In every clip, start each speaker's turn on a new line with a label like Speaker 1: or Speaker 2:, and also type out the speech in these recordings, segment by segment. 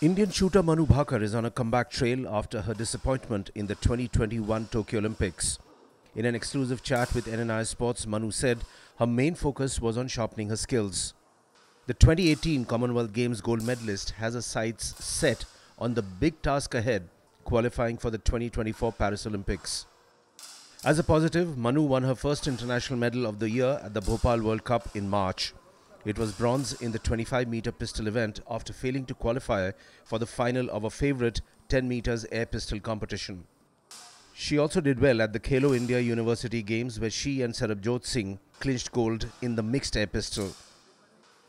Speaker 1: Indian shooter Manu Bhaker is on a comeback trail after her disappointment in the 2021 Tokyo Olympics. In an exclusive chat with NNIS Sports, Manu said her main focus was on sharpening her skills. The 2018 Commonwealth Games gold medalist has her sights set on the big task ahead, qualifying for the 2024 Paris Olympics. As a positive, Manu won her first international medal of the year at the Bhopal World Cup in March. It was bronze in the 25 meter pistol event after failing to qualify for the final of a favorite 10 meters air pistol competition. She also did well at the Khelo India University Games where she and Sarabjot Singh clinched gold in the mixed air pistol.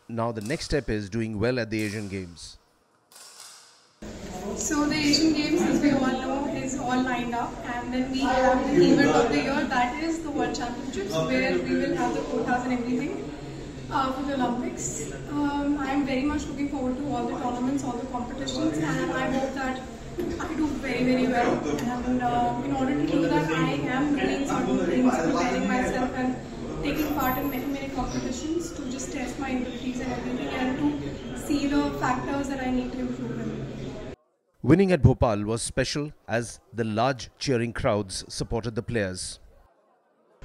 Speaker 1: Now the next step is doing well at the Asian Games.
Speaker 2: So the Asian Games, as we all know, is all lined up, and then we have the event of the year that is the World Championships, where we will have the quotas and everything uh, for the Olympics. Um, I am very much looking forward to all the tournaments, all the competitions, and I hope that I do very very well. And uh, in order to do that, I am doing certain things, preparing myself and taking part in many many competitions to just test my abilities and everything, and to see the factors that I need to improve in.
Speaker 1: Winning at Bhopal was special as the large cheering crowds supported the players.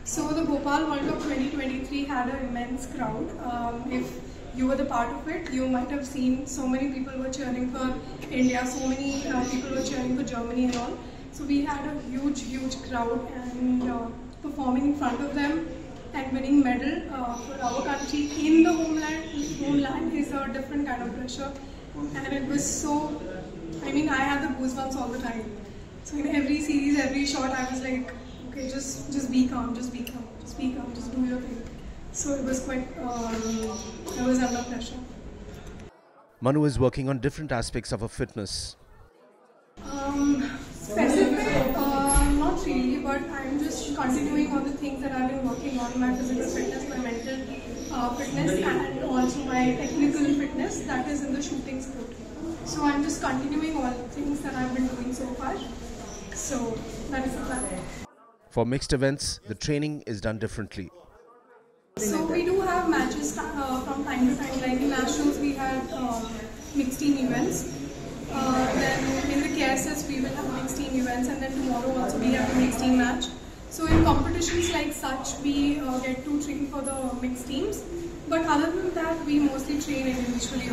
Speaker 2: So the Bhopal World Cup 2023 had an immense crowd. Um, if you were the part of it, you might have seen so many people were cheering for India, so many uh, people were cheering for Germany and all. So we had a huge, huge crowd and uh, performing in front of them and winning medal uh, for our country in the homeland, homeland is a different kind of pressure. And it was so I mean, I had the goosebumps all the time. So in every series, every shot, I was like, okay, just just be calm, just be calm, just be calm, just do your thing. So it was quite, um, I was under pressure.
Speaker 1: Manu is working on different aspects of her fitness.
Speaker 2: Um, specific, uh, not really, but I'm just continuing all the things that I've been working on my physical fitness, my mental uh, fitness, and also my technical fitness that is in the shooting sport. So I'm just continuing all the things that I've been doing so far. So that is the plan.
Speaker 1: For mixed events, the training is done differently.
Speaker 2: So we do have matches uh, from time to time. Like in nationals, we had uh, mixed team events. Uh, then in the KSS, we will have mixed team events, and then tomorrow also we have a mixed team match. So in competitions like such, we uh, get to train for the mixed teams. But other than that, we mostly train individually